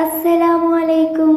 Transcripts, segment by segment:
അസ്സലാമു അലൈക്കും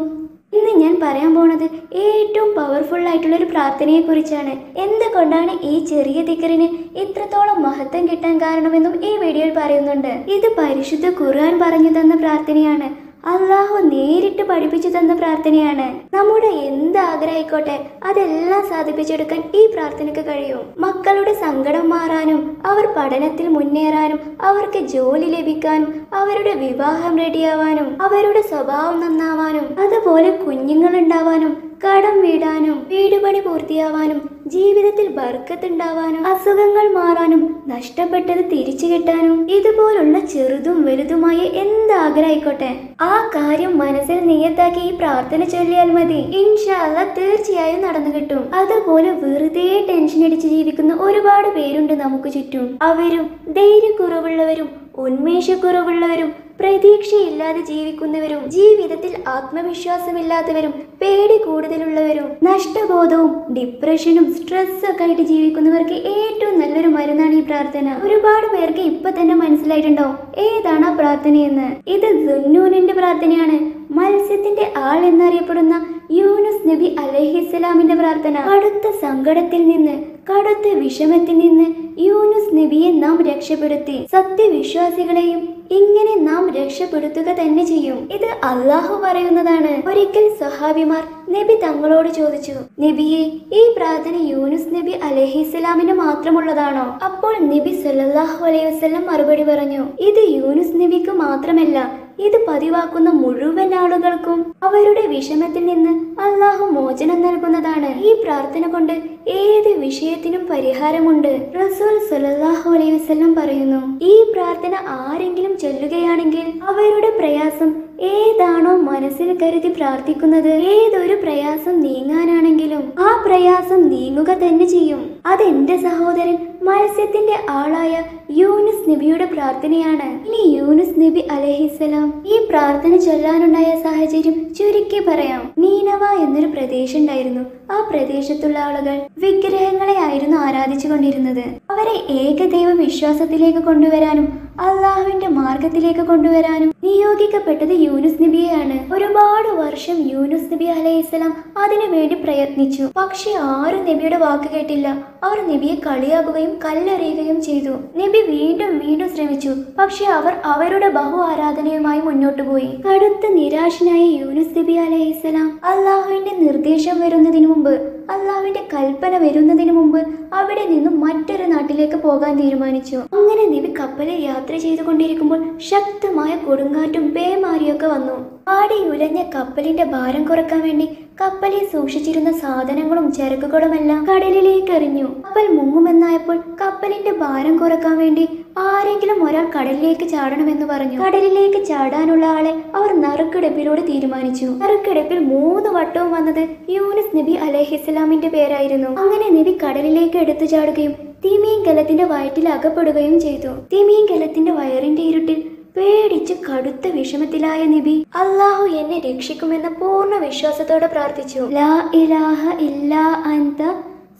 ഇന്ന് ഞാൻ പറയാൻ പോണത് ഏറ്റവും പവർഫുൾ ആയിട്ടുള്ള ഒരു പ്രാർത്ഥനയെ കുറിച്ചാണ് എന്തുകൊണ്ടാണ് ഈ ചെറിയ ദിക്കറിന് ഇത്രത്തോളം മഹത്വം കിട്ടാൻ കാരണമെന്നും ഈ വീഡിയോയിൽ പറയുന്നുണ്ട്. ഇത് പരിശുദ്ധ ഖുർആൻ പറഞ്ഞു തന്ന പ്രാർത്ഥനയാണ്. അള്ളാഹു നേരിട്ട് പഠിപ്പിച്ചു തന്ന പ്രാർത്ഥനയാണ്. നമ്മുടെ എന്ത് ആഗ്രഹമായിക്കോട്ടെ അതെല്ലാം സാധിപ്പിച്ചെടുക്കാൻ ഈ പ്രാർത്ഥനയ്ക്ക് കഴിയും. മക്കളുടെ സങ്കടം മാറാനും അവർ പഠനത്തിൽ മുന്നേറാനും അവർക്ക് ജോലി ലഭിക്കാനും അവരുടെ വിവാഹം റെഡിയാവാനും അവരുടെ സ്വഭാവം നന്നാവാനും അതുപോലെ കുഞ്ഞുങ്ങൾ ഉണ്ടാവാനും കടം വീടാനും വീടുപണി പൂർത്തിയാവാനും ജീവിതത്തിൽ ബർക്കത്തുണ്ടാവാനും അസുഖങ്ങൾ മാറാനും നഷ്ടപ്പെട്ടത് തിരിച്ചു കിട്ടാനും ഇതുപോലുള്ള ചെറുതും വലുതുമായ എന്താഗ്രഹിക്കോട്ടെ ആ കാര്യം മനസ്സിൽ നിയത്താക്കി ഈ പ്രാർത്ഥന ചൊല്ലിയാൽ മതി. ഇൻഷാല്ല തീർച്ചയായും നടന്നു കിട്ടും. അതുപോലെ വെറുതെ ടെൻഷൻ അടിച്ച് ജീവിക്കുന്ന ഒരുപാട് പേരുണ്ട് നമുക്ക് ചുറ്റും. അവരും ധൈര്യക്കുറവുള്ളവരും ഉന്മേഷക്കുറവുള്ളവരും പ്രതീക്ഷയില്ലാതെ ജീവിക്കുന്നവരും ജീവിതത്തിൽ ആത്മവിശ്വാസമില്ലാത്തവരും പേടി കൂടുതലുള്ളവരും നഷ്ടബോധവും ഡിപ്രഷനും സ്ട്രെസ് ഒക്കെ ആയിട്ട് ജീവിക്കുന്നവർക്ക് ഏറ്റവും നല്ലൊരു മരുന്നാണ് ഈ പ്രാർത്ഥന. ഒരുപാട് പേർക്ക് ഇപ്പൊ തന്നെ മനസ്സിലായിട്ടുണ്ടോ? ഏതാണ് ആ പ്രാർത്ഥനയെന്ന്? ഇത് ദുന്നൂനിന്റെ പ്രാർത്ഥനയാണ്. മത്സ്യത്തിന്റെ ആൾ എന്നറിയപ്പെടുന്ന യൂനുസ് നബി അലഹിസ്സലാമിന്റെ പ്രാർത്ഥന. അടുത്ത സങ്കടത്തിൽ നിന്ന് കടുത്ത വിഷമത്തിൽ നിന്ന് യൂനുസ് നബിയെ നാം രക്ഷപ്പെടുത്തി. സത്യവിശ്വാസികളെയും ഇങ്ങനെ നാം രക്ഷപ്പെടുത്തുക തന്നെ ചെയ്യും. ഇത് അള്ളാഹു പറയുന്നതാണ്. ഒരിക്കൽ സഹാബിമാർ നബി തങ്ങളോട് ചോദിച്ചു നബിയെ ഈ പ്രാർത്ഥന യൂനുസ് നബി അലഹിസ്ലാമിന് മാത്രമുള്ളതാണോ? അപ്പോൾ നബി സല്ലാഹു അലൈഹി വസ്ലം മറുപടി പറഞ്ഞു ഇത് യൂനുസ് നബിക്ക് മാത്രമല്ല ഇത് പതിവാക്കുന്ന മുഴുവൻ ആളുകൾക്കും അവരുടെ വിഷമത്തിൽ നിന്ന് അള്ളാഹു മോചനം നൽകുന്നതാണ്. ഈ പ്രാർത്ഥന കൊണ്ട് ഏത് വിഷയത്തിനും പരിഹാരമുണ്ട്. റസൂൽ സല്ലല്ലാഹു അലൈഹി വസല്ലം പറയുന്നു ഈ പ്രാർത്ഥന ആരെങ്കിലും ചൊല്ലുകയാണെങ്കിൽ അവരുടെ പ്രയാസം ഏതാണോ മനസ്സിൽ കരുതി പ്രാർത്ഥിക്കുന്നത്. ഏതൊരു പ്രയാസം നീങ്ങാനാണെങ്കിലും ആ പ്രയാസം നീങ്ങുക തന്നെ ചെയ്യും. അതെന്റെ സഹോദരൻ മത്സ്യത്തിന്റെ ആളായ യൂനുസ് നബിയുടെ പ്രാർത്ഥനയാണ്. ഇനി യൂനുസ് നബി അലഹിസലാം ഈ പ്രാർത്ഥന ചൊല്ലാനുണ്ടായ സാഹചര്യം ചുരുക്കി പറയാം. നീനവ എന്നൊരു പ്രദേശം ഉണ്ടായിരുന്നു. ആ പ്രദേശത്തുള്ള ആളുകൾ വിഗ്രഹങ്ങളെ ആയിരുന്നു ആരാധിച്ചു കൊണ്ടിരുന്നത് അവരെ ഏകദൈവ വിശ്വാസത്തിലേക്ക് കൊണ്ടുവരാനും അള്ളാഹുവിന്റെ മാർഗത്തിലേക്ക് കൊണ്ടുവരാനും നിയോഗിക്കപ്പെട്ടത് യൂനുസ് നബിയെയാണ്. ഒരുപാട് വർഷം യൂനുസ് നബി അലൈഹിസ്സലാം അതിനു വേണ്ടി പ്രയത്നിച്ചു. പക്ഷെ ആരും നബിയുടെ വാക്ക് കേട്ടില്ല. അവർ നബിയെ കളിയാക്കുകയും കല്ലെറിയുകയും ചെയ്തു. നബി വീണ്ടും വീണ്ടും ശ്രമിച്ചു. പക്ഷെ അവർ അവരുടെ ബഹു ആരാധനയുമായി മുന്നോട്ടു പോയി. കടുത്ത നിരാശനായ യൂനുസ് നബി അലൈഹി അലൈഹിസ്സലാം അള്ളാഹുവിന്റെ നിർദ്ദേശം വരുന്നതിന് മുമ്പ് അള്ളാഹുവിന്റെ കൽപ്പന വരുന്നതിന് മുമ്പ് അവിടെ നിന്നും മറ്റൊരു നാട്ടിലേക്ക് പോകാൻ തീരുമാനിച്ചു. അങ്ങനെ നിവി കപ്പലിൽ യാത്ര ചെയ്തുകൊണ്ടിരിക്കുമ്പോൾ ശക്തമായ കൊടുങ്കാറ്റും പേമാരിയൊക്കെ വന്നു. പാടി ഉലഞ്ഞ കപ്പലിന്റെ ഭാരം കുറയ്ക്കാൻ വേണ്ടി കപ്പലിൽ സൂക്ഷിച്ചിരുന്ന സാധനങ്ങളും ചരക്കുകളുമെല്ലാം കടലിലേക്ക് എറിഞ്ഞു. കപ്പൽ മുങ്ങുമെന്നായപ്പോൾ കപ്പലിന്റെ ഭാരം കുറയ്ക്കാൻ വേണ്ടി ആരെങ്കിലും ഒരാൾ കടലിലേക്ക് ചാടണമെന്ന് പറഞ്ഞു. കടലിലേക്ക് ചാടാനുള്ള ആളെ അവർ നറുക്കെടുപ്പിലൂടെ തീരുമാനിച്ചു. നറുക്കെടുപ്പിൽ മൂന്ന് വട്ടവും വന്നത് യൂനിസ് നബി അലഹിസ്ലാമിന്റെ പേരായിരുന്നു. അങ്ങനെ നബി കടലിലേക്ക് എടുത്തു ചാടുകയും തിമീങ്കലത്തിന്റെ വയറ്റിൽ അകപ്പെടുകയും ചെയ്തു. തിമീങ്കലത്തിന്റെ വയറിന്റെ ഇരുട്ടിൽ പേടിച്ച് കടുത്ത വിഷമത്തിലായ നബി അള്ളാഹു എന്നെ രക്ഷിക്കുമെന്ന പൂർണ വിശ്വാസത്തോടെ പ്രാർത്ഥിച്ചു. ലാ ഇലാഹ ഇല്ലാ അന്ത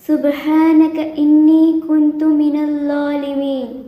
സുബ്ഹാനക ഇന്നി കുന്തു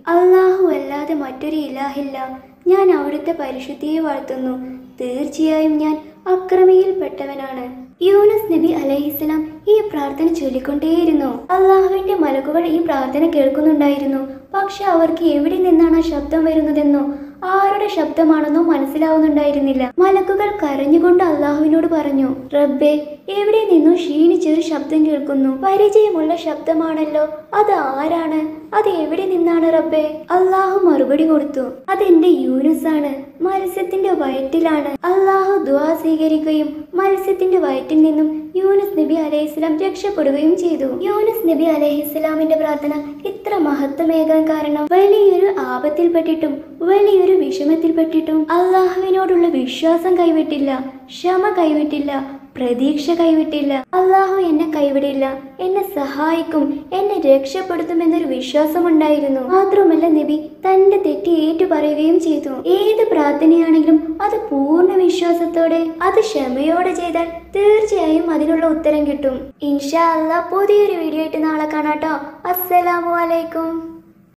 അള്ളാഹു അല്ലാതെ മറ്റൊരു ഇലാഹില്ല. ഞാൻ അവിടുത്തെ പരിശുദ്ധിയെ വാഴ്ത്തുന്നു തീർച്ചയായും ഞാൻ അക്രമിയിൽപ്പെട്ടവനാണ്. യൂനസ് നബി അലഹിസ്ലാം ഈ പ്രാർത്ഥന ചൊല്ലിക്കൊണ്ടേയിരുന്നു. അള്ളാഹുവിന്റെ മലക്കുകൾ ഈ പ്രാർത്ഥന കേൾക്കുന്നുണ്ടായിരുന്നു. പക്ഷെ അവർക്ക് എവിടെ നിന്നാണ് ശബ്ദം വരുന്നതെന്നോ ആരുടെ ശബ്ദമാണെന്നോ മനസ്സിലാവുന്നുണ്ടായിരുന്നില്ല. മലക്കുകൾ കരഞ്ഞുകൊണ്ട് അള്ളാഹുവിനോട് പറഞ്ഞു റബ്ബെ എവിടെ നിന്നോ ക്ഷീണിച്ചൊരു ശബ്ദം കേൾക്കുന്നു? പരിചയമുള്ള ശബ്ദമാണല്ലോ. അത് ആരാണ്? അത് എവിടെ നിന്നാണ് റബ്ബേ? അള്ളാഹു മറുപടി കൊടുത്തു. അതെന്റെ യൂനുസ് ആണ് മത്സ്യത്തിന്റെ വയറ്റിലാണ്. അള്ളാഹു ദുവാ സ്വീകരിക്കുകയും മത്സ്യത്തിന്റെ വയറ്റിൽ നിന്നും യൂനുസ് നബി അലഹിസ്ലാം രക്ഷപ്പെടുകയും ചെയ്തു. യൂനുസ് നബി അലഹിസ്ലാമിന്റെ പ്രാർത്ഥന ഇത്ര മഹത്വമേകാൻ കാരണം വലിയൊരു ആപത്തിൽപ്പെട്ടിട്ടും വലിയൊരു വിഷമത്തിൽപ്പെട്ടിട്ടും അള്ളാഹുവിനോടുള്ള വിശ്വാസം കൈവിട്ടില്ല ക്ഷമ കൈവിട്ടില്ല പ്രതീക്ഷ കൈവിട്ടില്ല. അള്ളാഹു എന്നെ കൈവിടില്ല. എന്നെ സഹായിക്കും എന്നെ രക്ഷപ്പെടുത്തുമെന്നൊരു വിശ്വാസമുണ്ടായിരുന്നു. മാത്രമല്ല നബി തന്റെ തെറ്റി ഏറ്റു പറയുകയും ചെയ്തു. ഏത് പ്രാർത്ഥനയാണെങ്കിലും അത് പൂർണ വിശ്വാസത്തോടെ അത് ക്ഷമയോടെ ചെയ്താൽ തീർച്ചയായും അതിനുള്ള ഉത്തരം കിട്ടും. ഇൻഷാ അല്ലാ പുതിയൊരു വീഡിയോ ആയിട്ട് നാളെ കാണാട്ടോ. അസ്സലാമു അലൈക്കും.